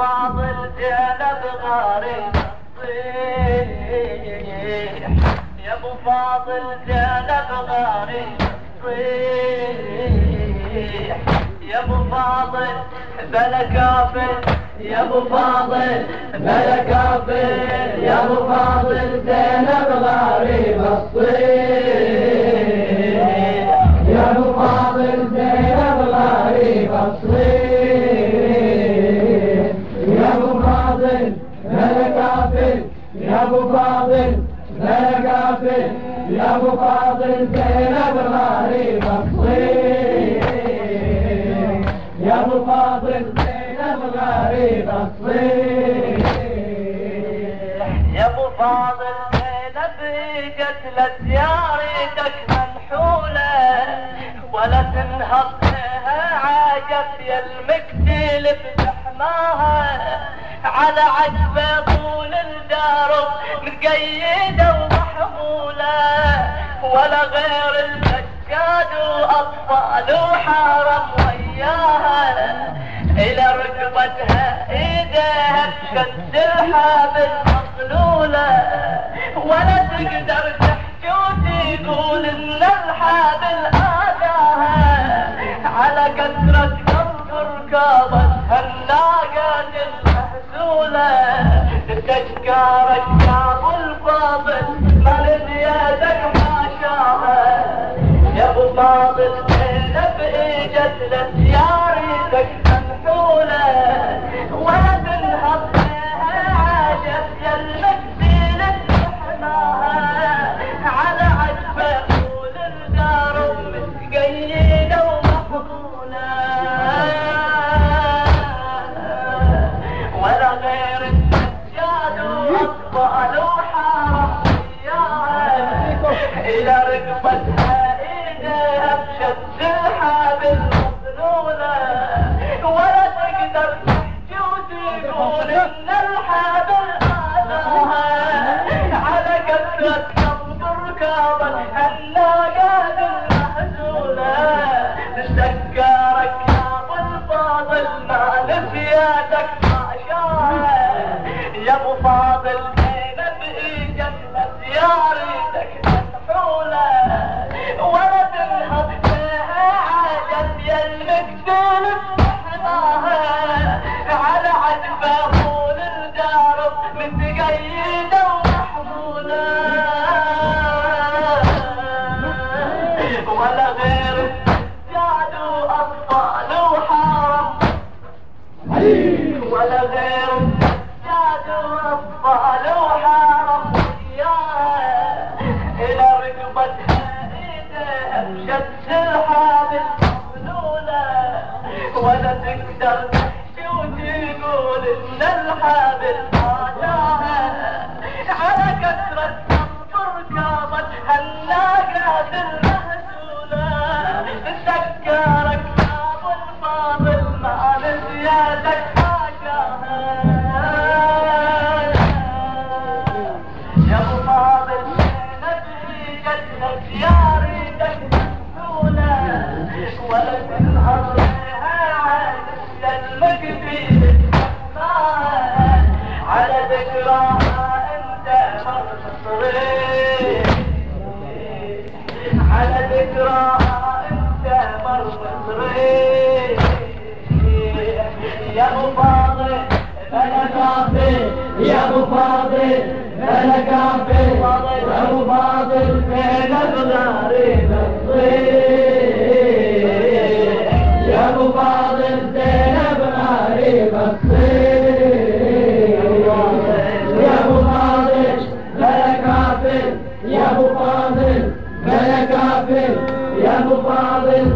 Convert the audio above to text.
فاضل زينب غارب الصيح يا أبو فاضل زينب غارب الصيح يا أبو فاضل بلا كافر. يا أبو فاضل بلا كافر. يا أبو فاضل زينب غريب الصيح بلا كافر يا أبو فاضل بلا كافر يا أبو فاضل زينب غريب الصيح يا أبو فاضل زينب غريب الصيح يا أبو فاضل زينب اجت لزيارتك منحولة ولا تنهض لها عاجت يا المكتل بزحماها على عجبة طول الدار متقيدة ومحمولة ولا غير السجاد وأطفال وحرم وياها. إلى ركبتها ايديها تشد الحبل مطلولة ولا تقدر تحكي وتقول إن الحبل اذاها على كثرة قلب ركابتها تشكارك يا أبو الفاضل ما لزيادك ما شاها يا أبو فاضل زينب اجت لزيارتك إلى ركبتها ايديها بشد الحبل مظلولة ولا تقدر تحكي وتقول إن الحبل اذاها على كثرة قلب ركابتها الناقات المهزولة تذكرك يا ابو الفاضل ما نسيتك ما شاء. يا ابو فاضل يا المكتل استحناها على عجبة طول الدار متقيدة ومحمولة ولا غير السجاد واطفال وحرم ولا إلى ركبتها ايديها بشد الحابل ولا تقدر تحكي وتقول إن الحابل ما جاها. على كثرة نصر ركابتها الناقات المهزولة تذكرك يا أبو الفاضل ما نسيتك ما جاها. يا أبو فاضل زيارتك مسؤولة ولا تنهض ابو فاضل أنا كافر يا I'm a Father.